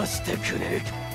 わしてくれ。